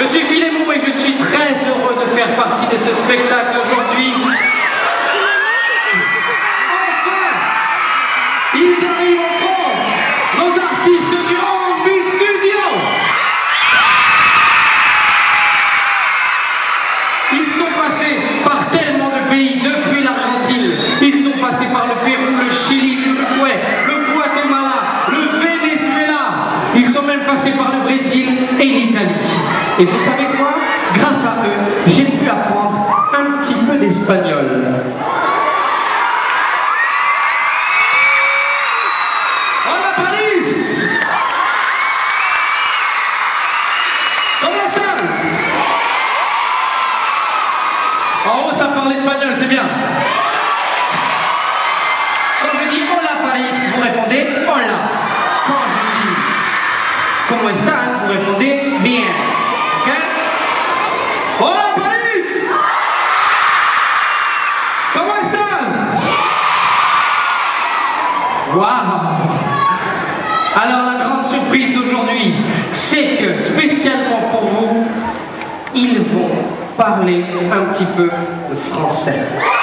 Je suis Philémon et je suis très heureux de faire partie de ce spectacle aujourd'hui. Et vous savez quoi? Grâce à eux, j'ai pu apprendre un petit peu d'espagnol. de français.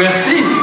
Merci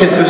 Léon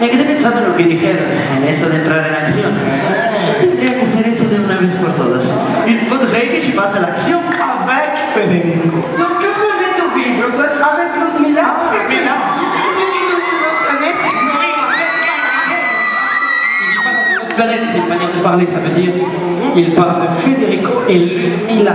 Me quedé pensando en lo que dijeron, en eso de entrar en acción. Tendría que hacer eso de una vez por todas. Il faudrait que je passe à l'action avec Federico. Donc, que planète on vivre Avec Ludmilla Ludmilla Tu vis donc sur notre planète Oui, Il parle sur notre planète, c'est une manière de parler, ça veut dire il parle de Federico et Ludmilla.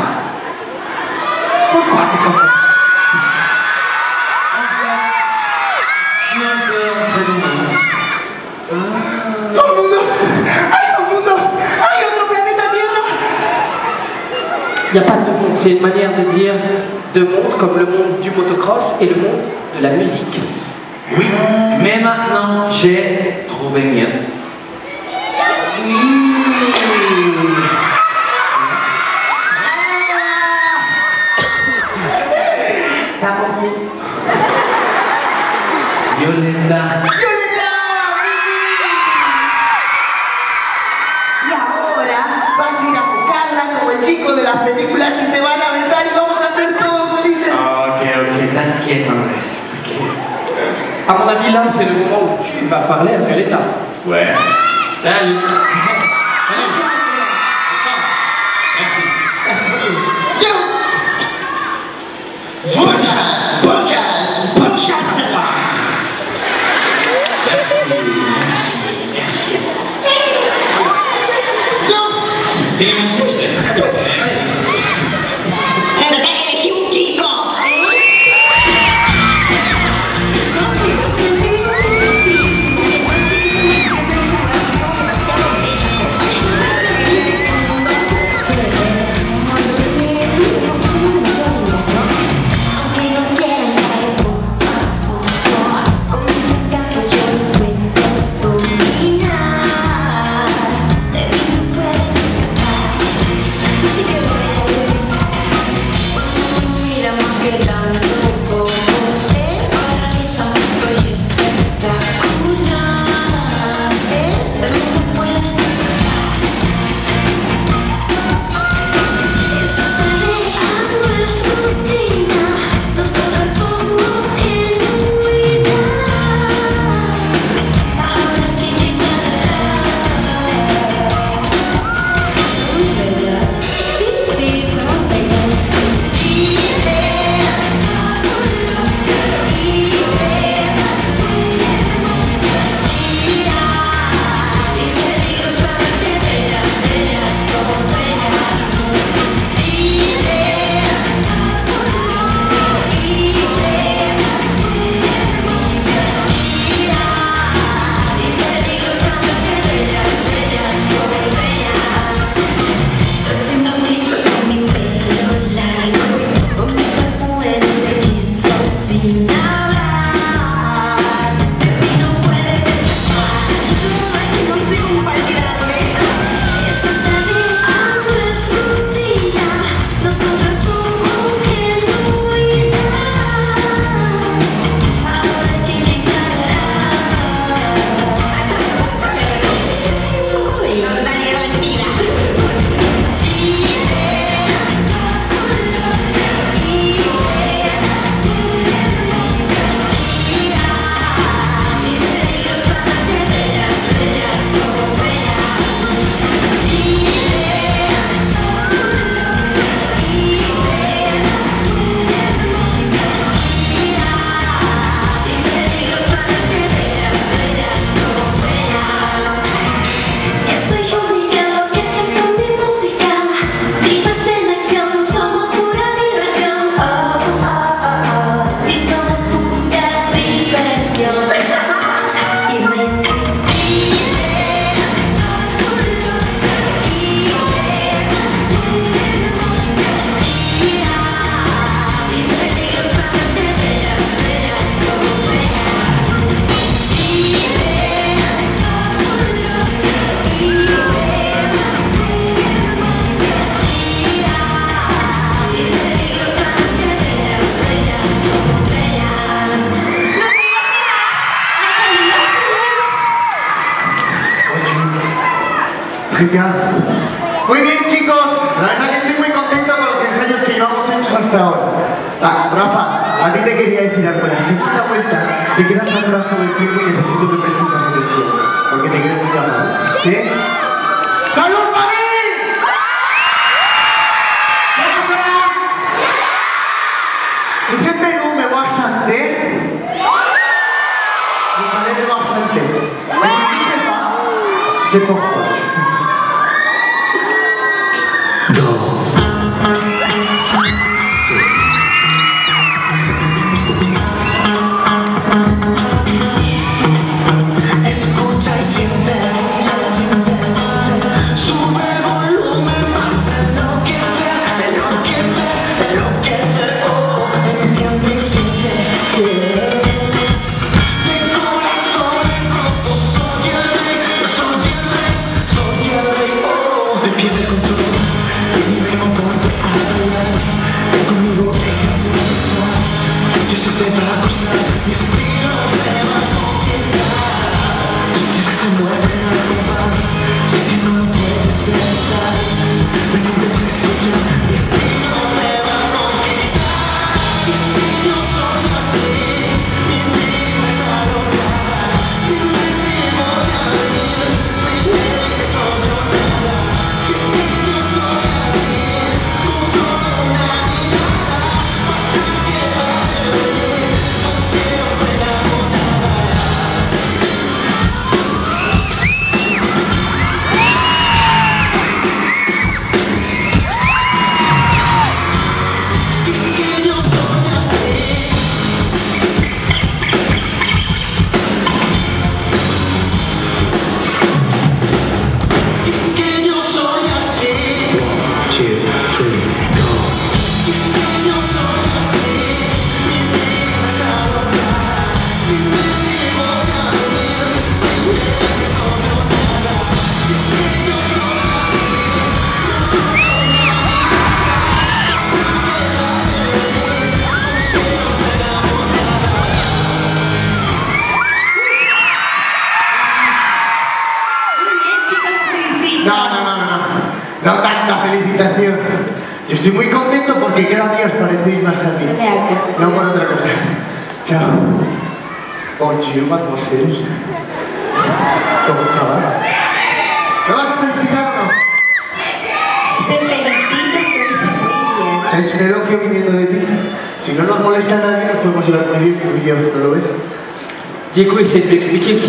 Il n'y a pas de monde. C'est une manière de dire deux mondes comme le monde du motocross et le monde de la musique. Oui, mais maintenant j'ai trouvé mieux. À mon avis, là, c'est le moment où tu vas parler avec l'État. Ouais. Salut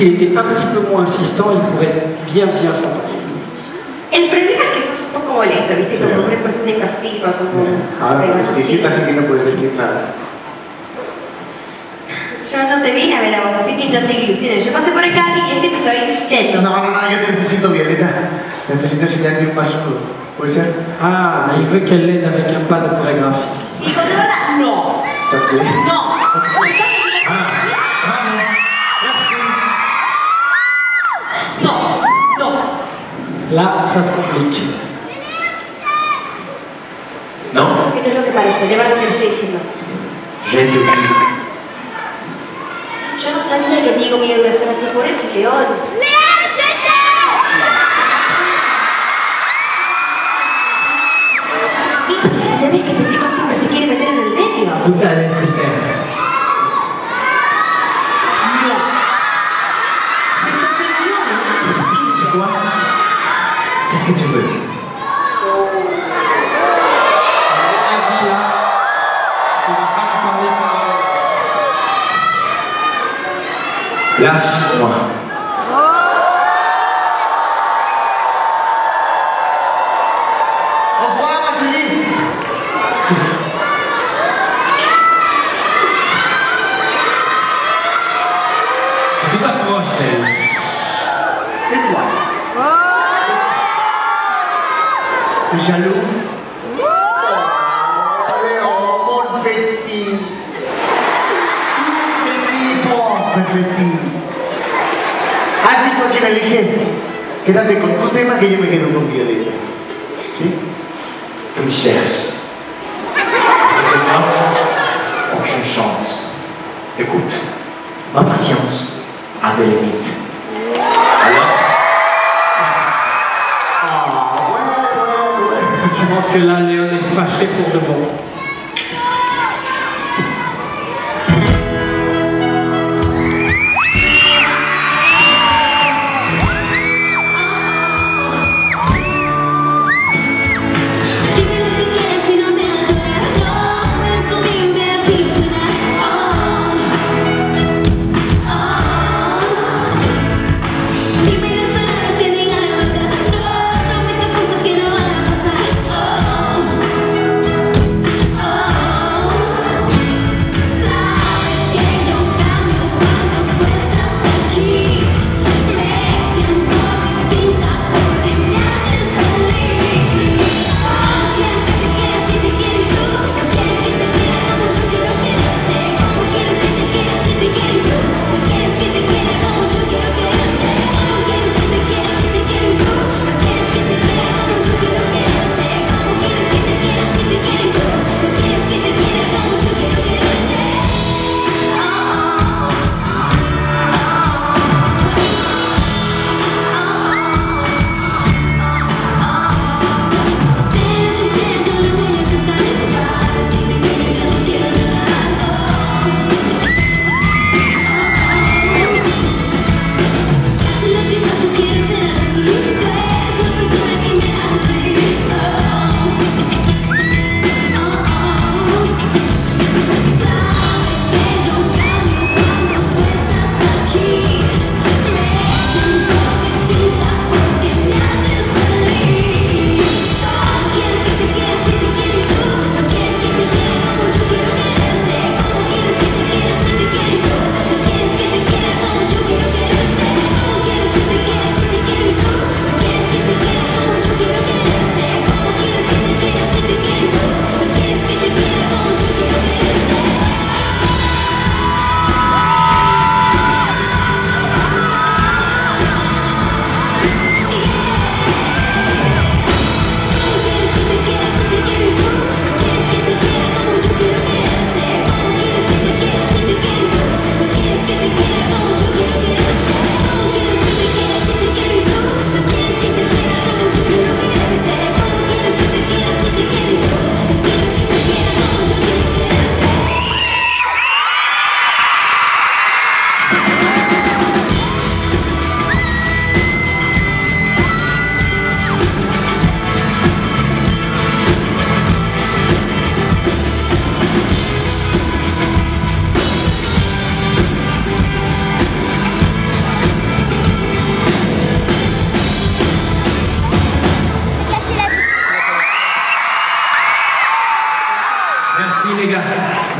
s'il était un petit peu moins insistant, bien, bien s'entendre. El problema es que sos un poco molesto, ¿viste? Como una persona invasiva, como... Ah, ¿qué pasa que no puedes decir nada? Yo no te vine a ver así que no ilusiones. Yo pasé por acá y estoy. No, no, no, yo te necesito, Violeta. Necesito enseñarte un paso, ¿puede ser? Ah, il un pas de. Je C'est pas aucune chance. Écoute, ma patience a des limites. Alors, ah, je pense que là, Léon est fâché pour de bon.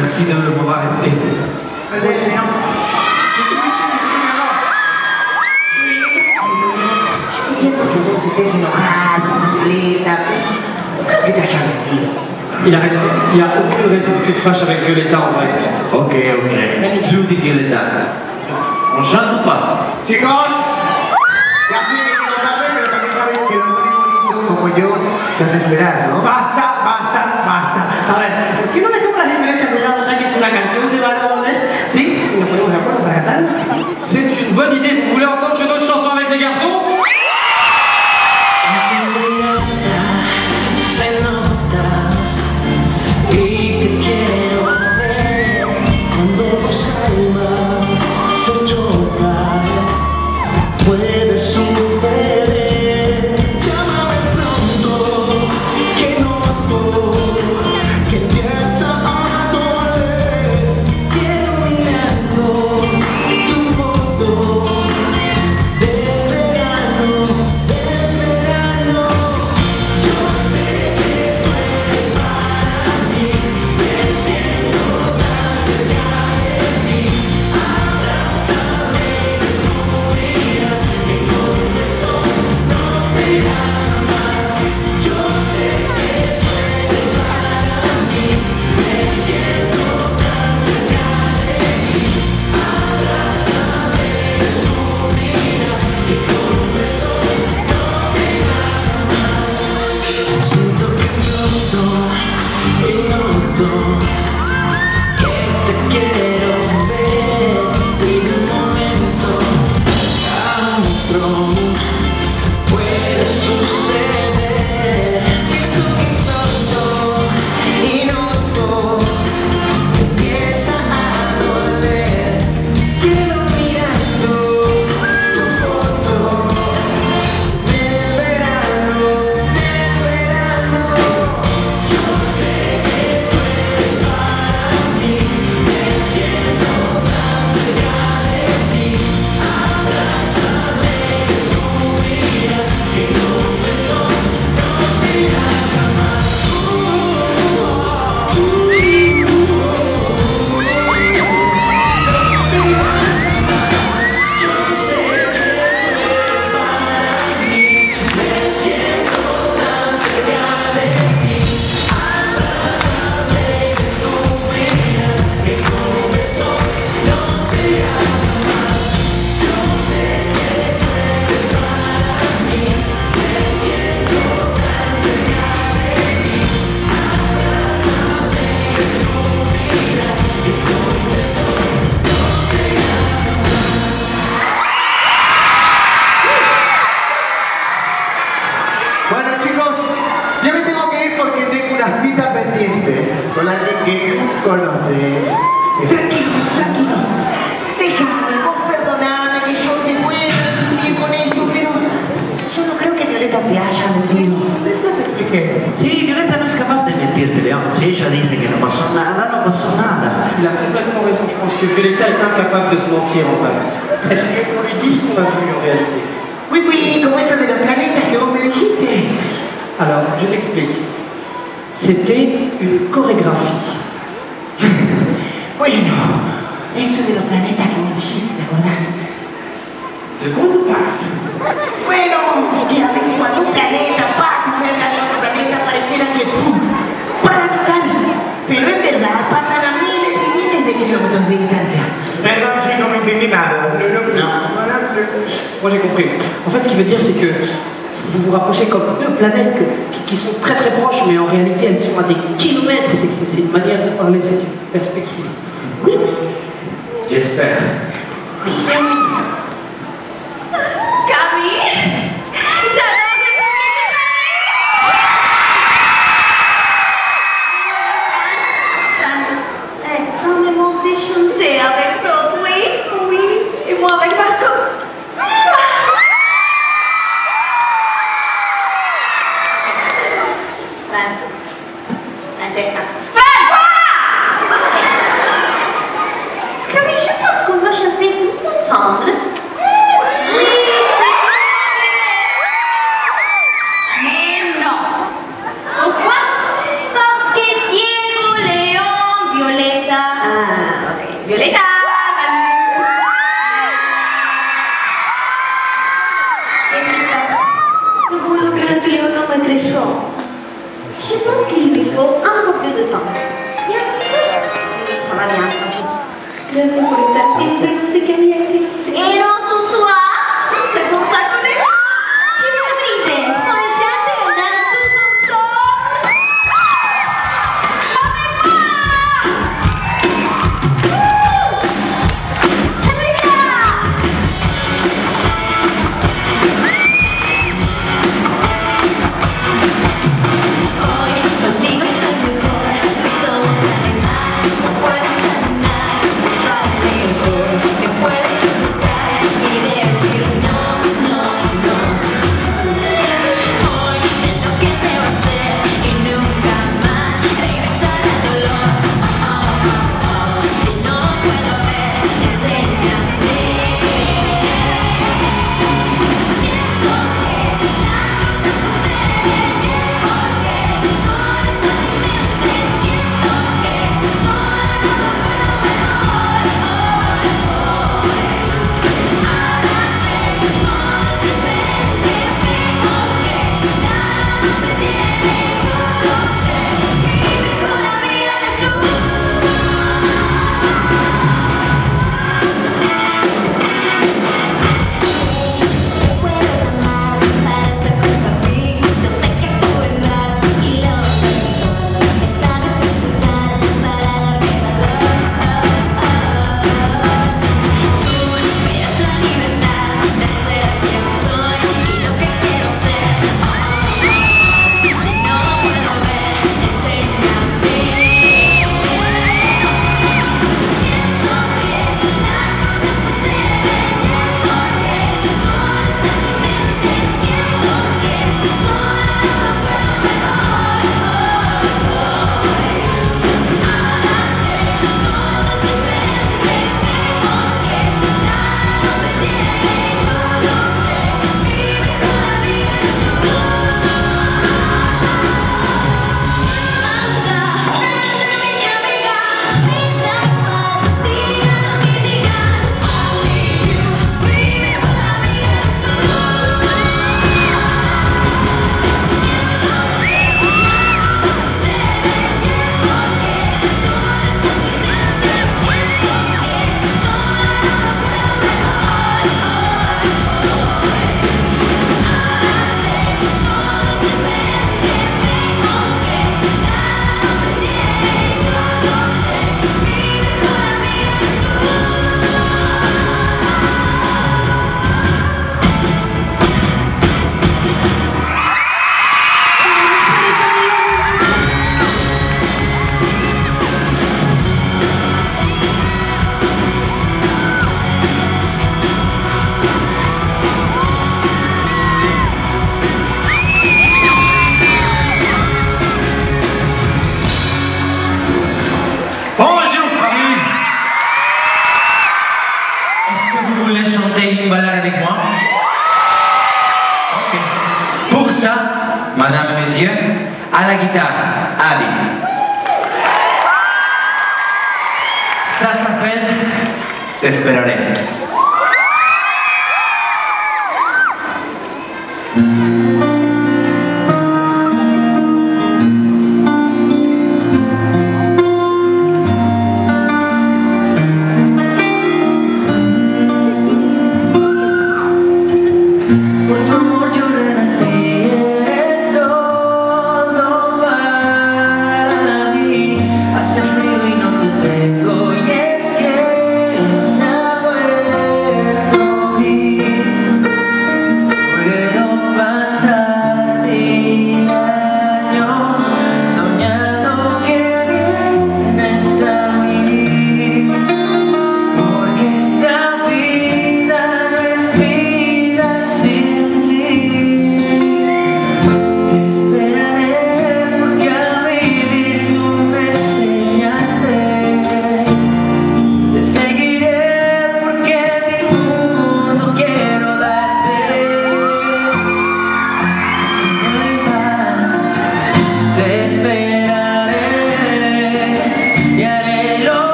Merci de m'avoir aidé. Violeta. Te haya mentido. Il a raison. Il n'y a aucune raison que tu te fâches avec Violetta en vrai. Ok, ok. Club de Violeta. On chante ou pas? Chicos, con alguien que conoces. Tranquilo, tranquilo. Déjame, vos perdoname que yo te pueda sentir con esto, pero yo no creo que Violeta te haya mentido. ¿Ves que te expliqué? Sí, Violeta no es capaz de mentirte, León. Si ella dice que no pasó nada, no pasó nada. Il a complètement raison. Je pense que Violetta est incapable de te mentir en vrai. Est-ce qu'on lui dit ce qu'on a vu en réalité Oui, oui, como eso de los planetas que vos me dijiste. Alors, je t'explique. C'était une chorégraphie. Bueno, eso de los planetas que me dijiste, ¿te acordás? De quoi tu parles Bueno, que a veces cuando un planeta pasa cerca de otro planeta pareciera que ¡pum! para tocar. Pero en verdad pasan a miles y miles de kilómetros de distancia. Perdón, chico, no entendí nada. Moi j'ai compris. En fait, ce qu'il veut dire, c'est que vous vous rapprochez comme deux planètes que- qui, sont très très proches, mais en réalité elles sont à des kilomètres, c'est une manière de parler, c'est une perspective. J'espère.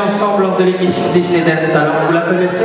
ensemble lors de l'émission Disney Dance Talent. Vous la connaissez?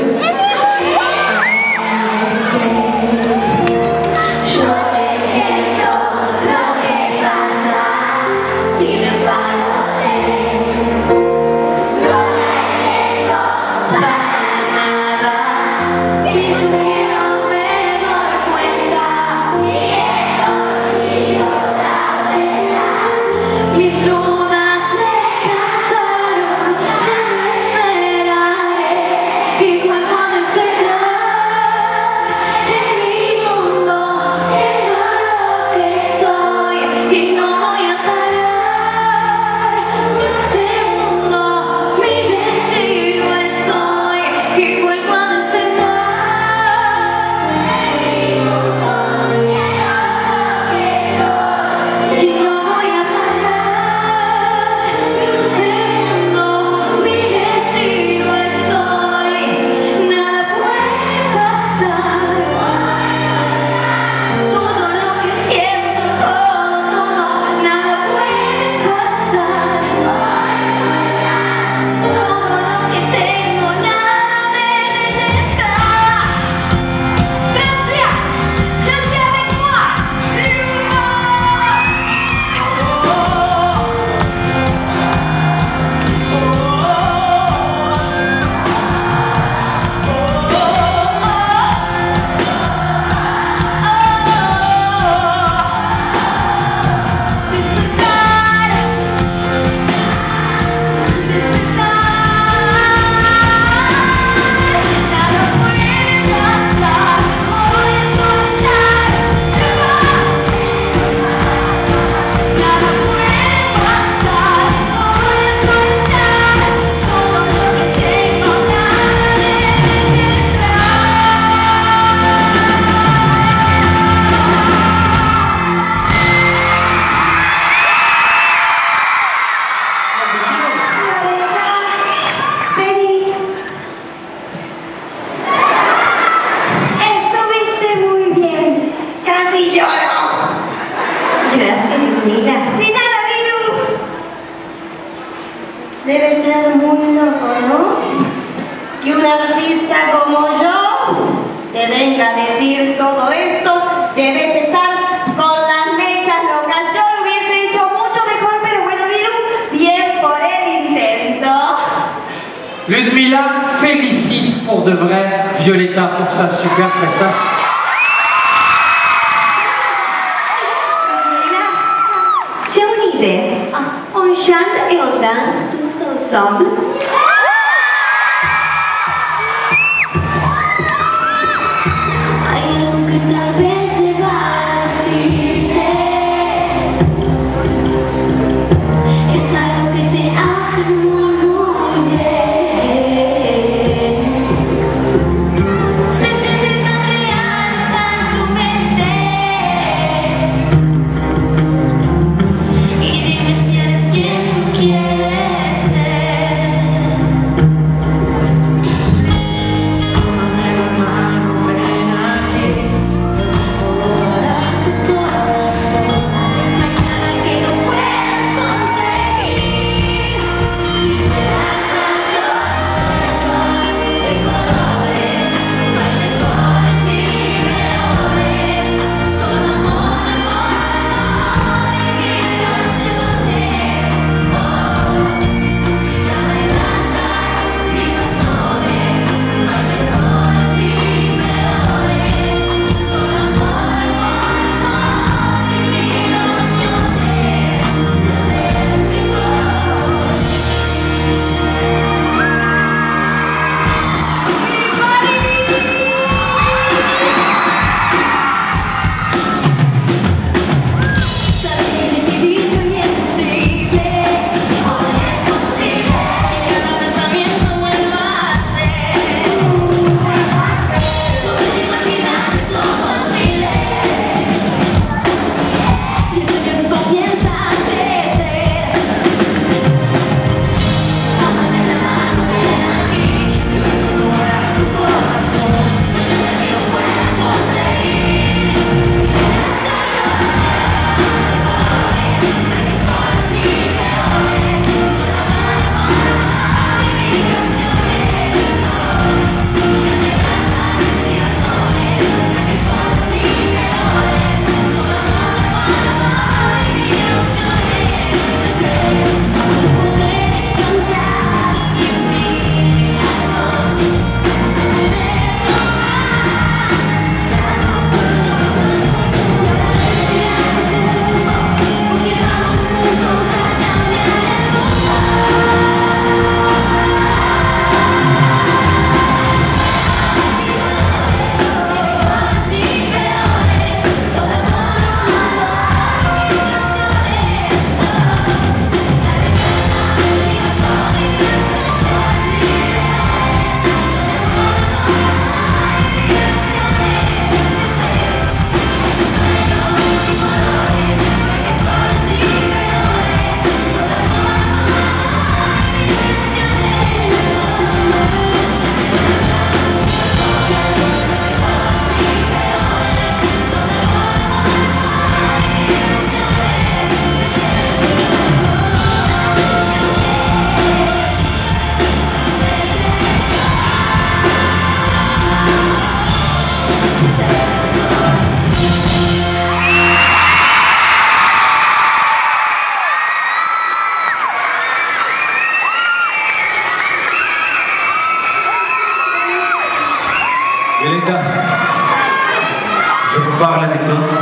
Me parle